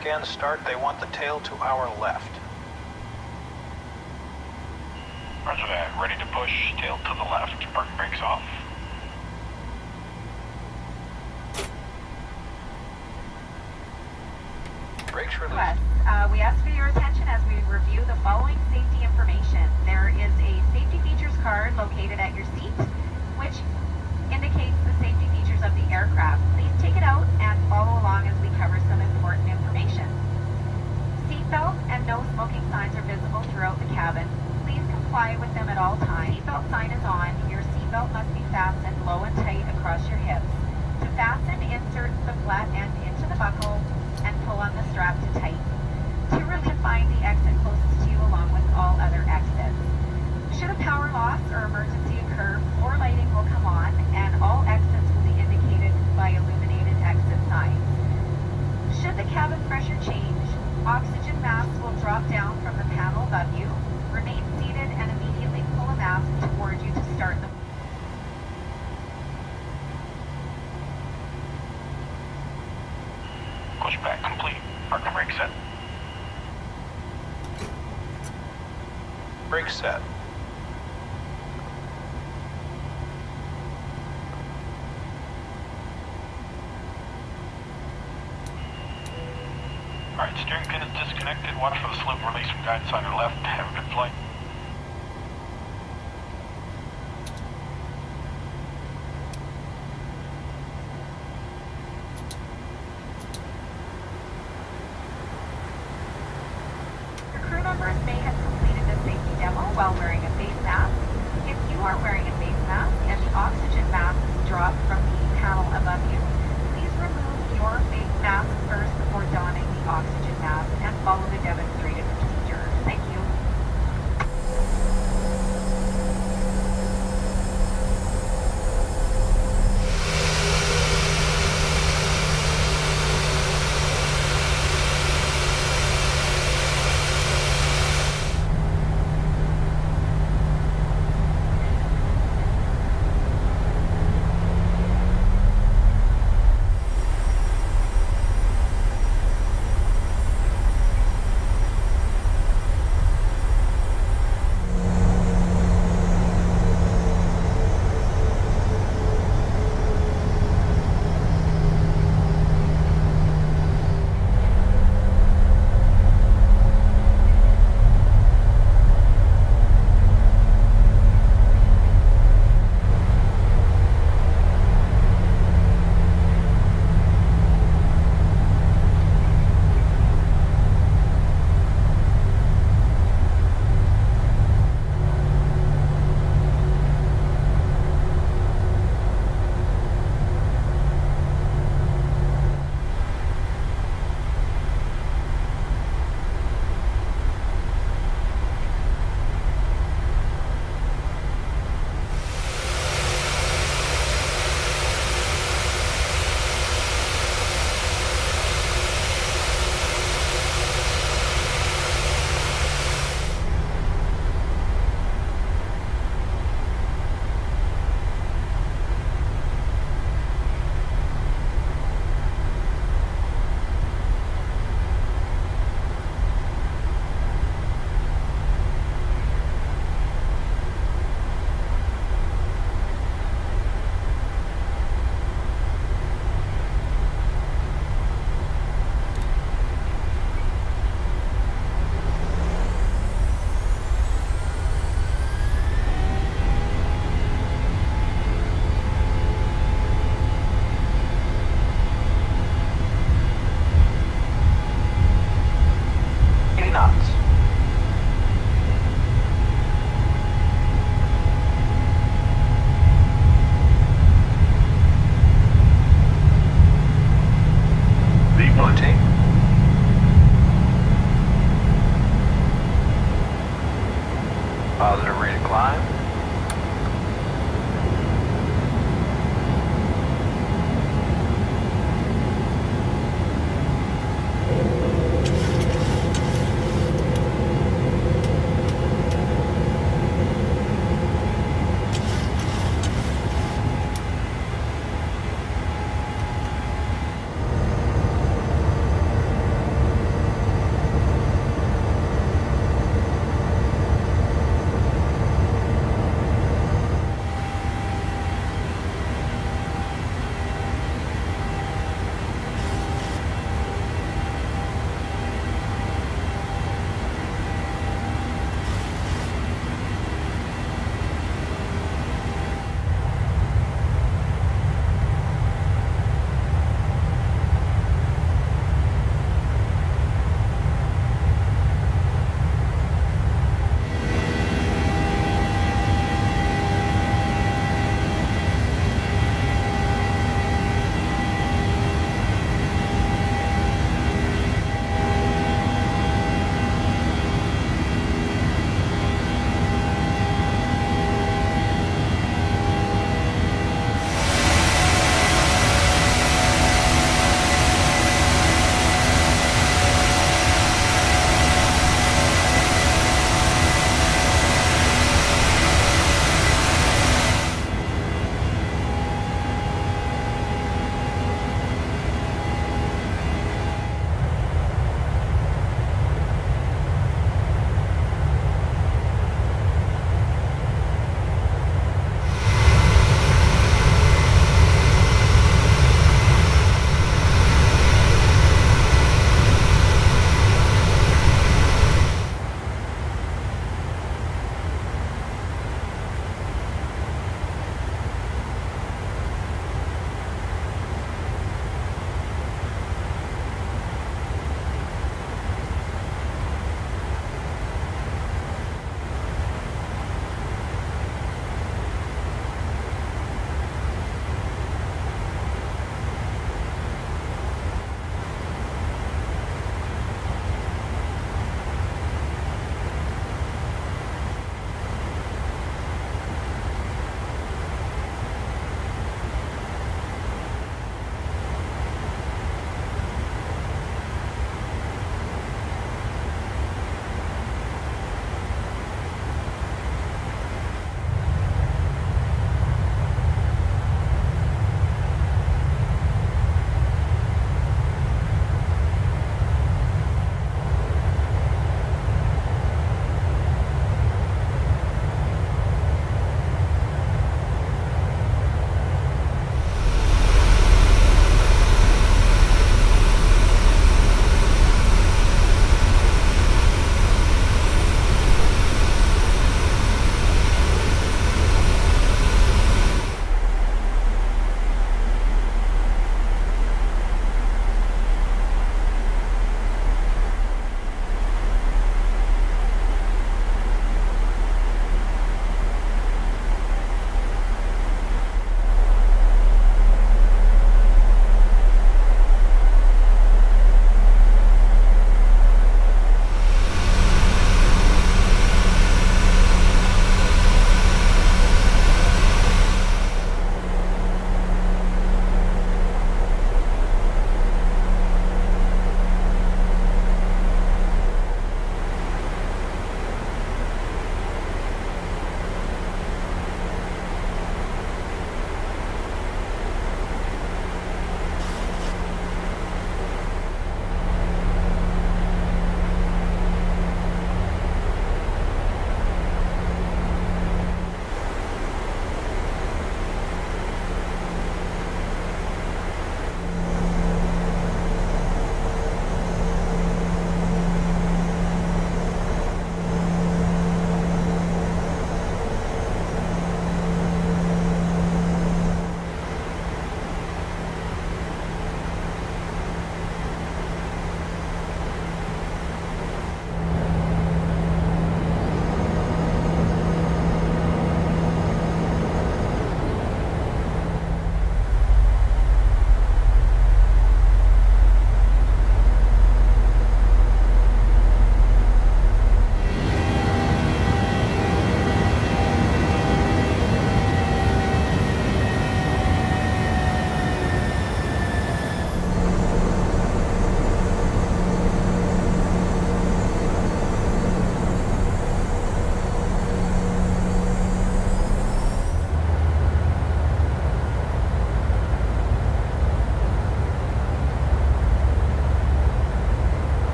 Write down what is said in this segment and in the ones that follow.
pushback and start. They want the tail to our left. Roger that. Ready to push. Tail to the left. Park brakes off. Brakes released. Uh, we ask for your attention as we review the following safety information. There is a safety features card located at your seat, which indicates the safety features of the aircraft. Please take it out and follow along as we cover some information. Seatbelt and no smoking signs are visible throughout the cabin. Please comply with them at all times. Seatbelt sign is on. Your seatbelt must be fastened low and tight across your hips. To fasten, insert the flat end into the buckle and pull on the strap to tighten. To really find the exit closest to you along with all other exits. Should a power loss or emergency occur, floor lighting will come on and all exits will be indicated by illuminated exit signs. Should the cabin pressure change, oxygen masks will drop down from the panel above you. Remain seated and immediately pull a mask toward you to start the Pushback complete. Parking brake set. Brakes set. Alright, steering pin is disconnected. Watch for the slope release from guidance on your left. Have a good flight. Your crew members may have completed the safety demo while wearing a face mask. If you are wearing a face mask and the oxygen masks drop from the panel above you, please remove your face climb.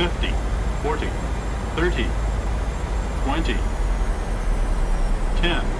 50, 40, 30, 20, 10,